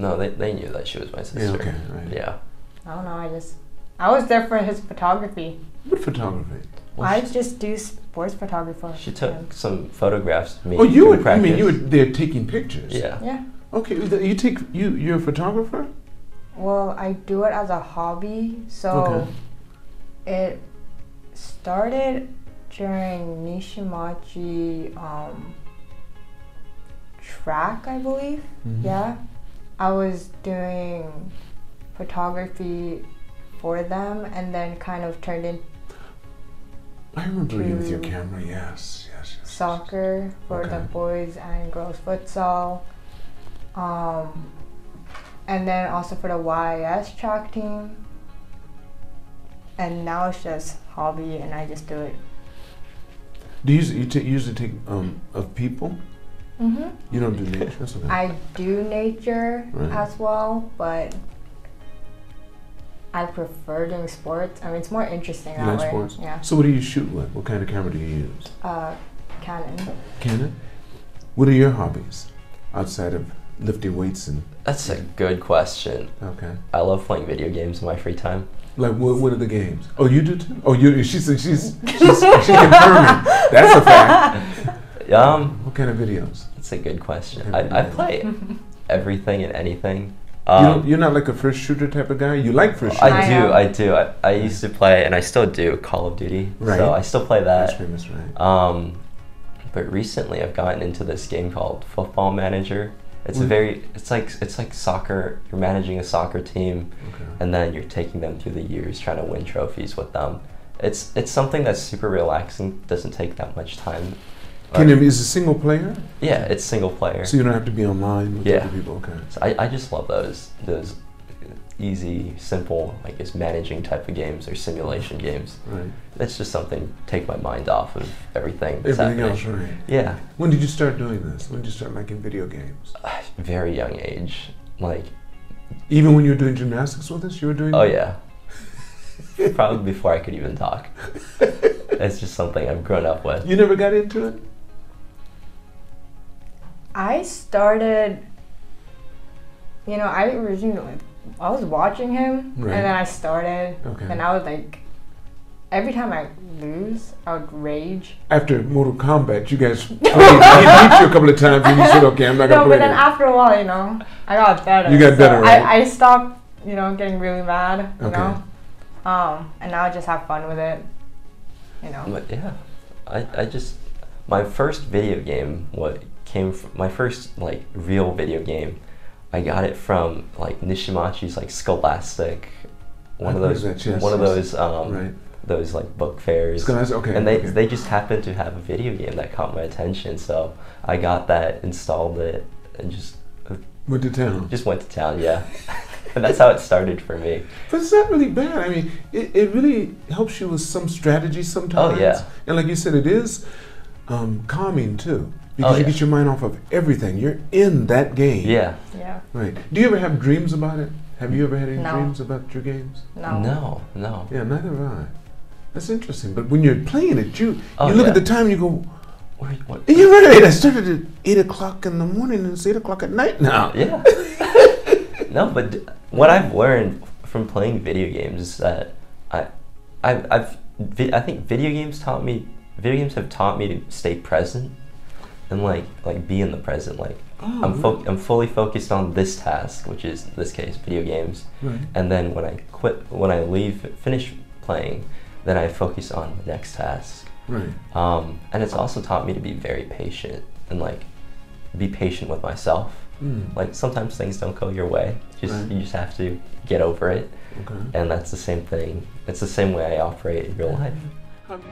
No, they, they knew that she was my sister. Yeah, okay, right. Yeah. I don't know. I just I was there for his photography. What photography? Well, I she, just do sports photography. she took him. some photographs of me. Oh, you in were. I mean, you were practice. there taking pictures. Yeah. Yeah. Okay, you take you. You're a photographer. Well, I do it as a hobby. So okay. it started during Nishimachi um, track, I believe. Mhm. Yeah. I was doing photography for them and then kind of turned into I remember you with your camera. Yes, yes, yes. soccer for the boys and girls futsal. Um, and then also for the YS track team. And now it's just hobby and I just do it. Do you usually, you usually take um of people? Mm-hmm. You don't do nature. That's okay. I do nature Right. as well, but I prefer doing sports. I mean, it's more interesting You that like way. sports? Yeah. So what do you shoot with? What kind of camera do you use? Uh, Canon. Canon. What are your hobbies outside of lifting weights and That's a good question. okay? I love playing video games in my free time. Like what? What are the games? Oh, you do too. Oh, you. She's she's she's she's confirming. That's a fact. Um, What kind of videos? that's a good question. I, I play everything and anything. you Um, don't, you're not like a first shooter type of guy. You like first shooter. I I do. I do. I, I used to play, and I still do Call of Duty. Right. So I still play that. That's that. famous, right? Um, but recently, I've gotten into this game called Football Manager. It's a very, it's like it's like soccer. You're managing a soccer team, Okay. and then you're taking them through the years, trying to win trophies with them. It's it's something that's super relaxing. Doesn't take that much time. Can Uh, it be is a single player? yeah, it's single player. So you don't have to be online with Yeah. other people. Okay. So I, I just love those those easy, simple, I guess managing type of games or simulation games. Right. It's just something to take my mind off of everything. that's Everything happening. else, right? Yeah, When did you start doing this? When did you start making video games? very young age. Like, Even when you were doing gymnastics with us, you were doing. oh yeah, probably before I could even talk. It's just something I've grown up with. You never got into it. I started, you know, I originally, I was watching him, Right. and then I started, Okay. and I was like, every time I lose, I would rage. After Mortal Kombat, you guys played. he beat you a couple of times, and you said, "Okay, I'm not gonna No, play but then this." after a while, you know, I got better. You got so better, right? I, I stopped, you know, getting really mad, you Okay. know, um, and now I just have fun with it, you know. But yeah, I, I just my first video game what came from my first like real video game. I got it from like Nishimachi's like Scholastic, one I've of those that, yes, one of those um, right. those like book fairs. Scholastic, okay, And they okay. they just happened to have a video game that caught my attention, so I got that, installed it, and just Went to town. just went to town. Yeah, and that's how it started for me. But it's not really bad. I mean, it, it really helps you with some strategy sometimes. Oh, yeah. And like you said, it is um, calming too. Because Oh, you yeah. get your mind off of everything. You're in that game. Yeah. Yeah. Right. Do you ever have dreams about it? Have you ever had any No. dreams about your games? No. No, no. Yeah, neither have I. That's interesting. But when you're playing it, you Oh, you look at the time and you go, What, what, you're right. I started at 8 o'clock in the morning and it's 8 o'clock at night now. Yeah. no, but d- what I've learned from playing video games is that I, I've, I've, vi- I think video games taught me, video games have taught me to stay present, and like, like be in the present. Like, Oh, I'm fo- right. I'm fully focused on this task, which is in this case video games, Right. and then when I quit, when I leave, finish playing, then I focus on the next task. Right. Um, and it's also taught me to be very patient and like be patient with myself. Mm. Like sometimes things don't go your way. Just Right. you just have to get over it. Okay. And that's the same thing. It's the same way I operate in real life. Um,